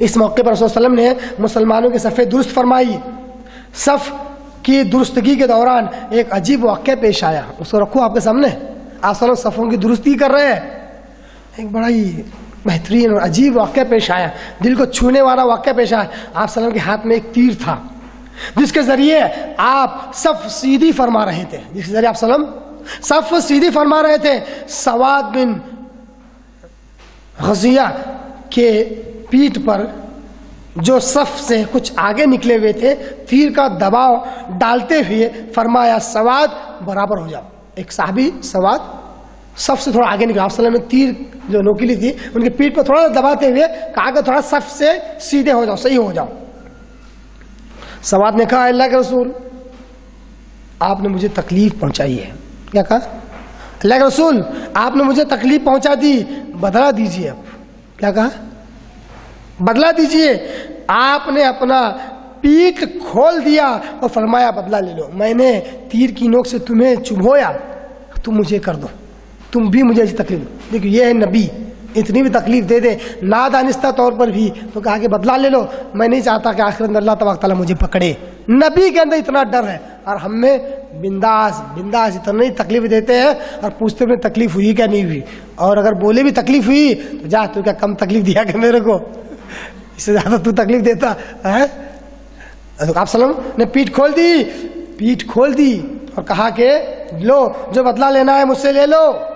इस मौके पर वसल्लम ने मुसलमानों की सफ़े दुरुस्त फरमाई। सफ़ की दुरुस्तगी के दौरान एक अजीब वाक्य पेश आया। उसको रखो आपके सामने। आप सब सफ़ों की दुरुस्ती कर रहे हैं। एक बड़ा ही बेहतरीन और अजीब वाक्य पेश आया। दिल को छूने वाला वाक्य पेश आया। आप सलम के हाथ में एक तीर था, जिसके ज़रिए आप सफ सीधी फरमा रहे थे। जिसके ज़रिए आप सलम सफ सीधी फरमा रहे थे। सवाद बिन गजिया के पीठ पर जो सफ से कुछ आगे निकले हुए थे, तीर का दबाव डालते हुए फरमाया, सवाद बराबर हो जाओ। एक साहबी सवाद सफ से थोड़ा आगे निकला। आप ने तीर जो नोकीली थी, उनके पीठ पर थोड़ा दबाते हुए कहा कि थोड़ा सफ से सीधे हो जाओ, सही हो जाओ। सवाद ने कहा, अल्लाह के रसूल, आपने मुझे तकलीफ़ पहुंचाई है। क्या कहा? अल्लाह के रसूल, आपने मुझे तकलीफ़ पहुँचा दी, बदला दीजिए अब। क्या कहा? बदला दीजिए। आपने अपना पीठ खोल दिया और फरमाया, बदला ले लो। मैंने तीर की नोक से तुम्हें चुभोया, तुम मुझे कर दो। तुम भी मुझे ऐसी तकलीफ़ दो। देखिए, ये है नबी। इतनी भी तकलीफ़ दे दे। नादानिस्ता तौर पर भी तो कहा कि बदला ले लो। मैं नहीं चाहता कि आखिर अल्लाह तबाक मुझे पकड़े। नबी के अंदर इतना डर है और हमें बिंदास बिंदास इतना ही तकलीफ़ देते हैं और पूछते हुए तकलीफ़ हुई क्या नहीं हुई? और अगर बोले भी तकलीफ़ हुई तो जा, तू क्या कम तकलीफ़ दिया क्या मेरे को? इससे ज़्यादा तू तकलीफ़ देता, है? तो आप सलम ने पीठ खोल दी, पीठ खोल दी और कहा कि, लो, जो बदला लेना है मुझसे ले लो।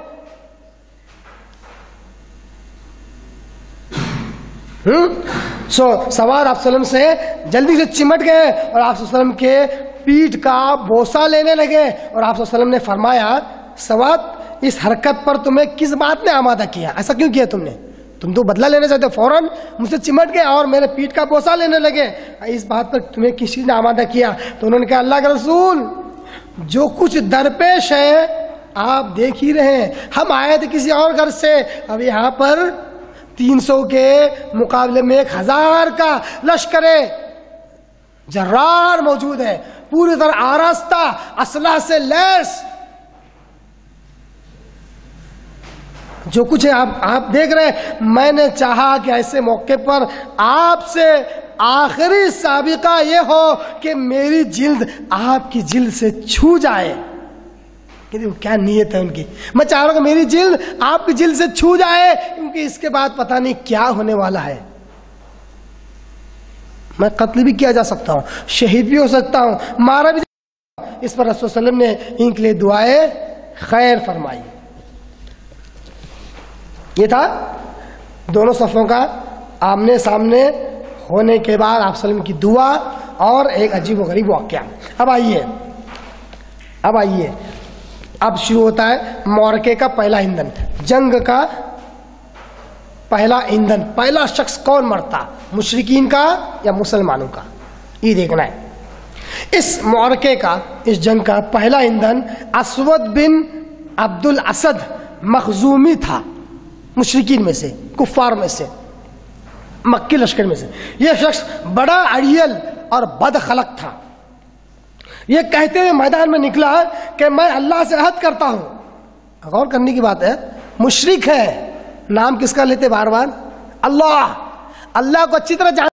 हम्म? सो सवार आप सलम से जल्दी से चिमट गए और आप सलम के पीठ का बोसा लेने लगे और आप सलम ने फरमाया सवाद इस हरकत पर तुम्हें किस बात ने आमादा किया? ऐसा क्यों किया तुमने? तुम तो बदला लेना चाहते हो, फ़ौरन मुझसे चिमट गए और मेरे पीठ का बोसा लेने लगे। इस बात पर तुम्हें किसी ने आमादा किया? तो उन्होंने कहा, अल्लाह के रसूल, जो कुछ दरपेश है, आप देख ही रहे हैं। हम आए थे किसी और घर से। अब यहाँ पर तीन सौ के मुकाबले में एक हज़ार का लश्कर जर्रार मौजूद है। पूरी तरह आरास्ता असला से लैस जो कुछ है, आप आप देख रहे हैं। मैंने चाहा कि ऐसे मौके पर आपसे आखिरी साबिका ये हो कि मेरी जिल्द आपकी जिल्द से छू जाए। क्या नीयत है उनकी। मैं चाह रहा हूँ मेरी जिल्द आपकी जिल्द से छू जाए, क्योंकि इसके बाद पता नहीं क्या होने वाला है। मैं कत्ल भी किया जा सकता हूँ, शहीद भी हो सकता हूँ, मारा भी इस पर रसोल्लम ने इनके लिए दुआएँ खैर फरमाई। ये था दोनों सफ़ों का आमने सामने होने के बाद आप सलम की दुआ और एक अजीब व गरीब वाक्य। अब आइए। अब आइए। अब शुरू होता है मोरके का पहला ईंधन। जंग का पहला ईंधन। पहला शख्स कौन मरता? मुशरकिन का या मुसलमानों का? ये देखना है। इस मोरके का, इस जंग का पहला ईंधन असवद बिन अब्दुल असद मखजूमी था। मुशरकिन में से, कुफार में से, मक्की लश्कर में से। यह शख्स बड़ा अड़ियल और बदखलक था। यह कहते हुए मैदान में निकला कि मैं अल्लाह से अहद करता हूँ। गौर करने की बात है, मुशरक है। नाम किसका लेते बार बार अल्लाह। अल्लाह को अच्छी तरह जान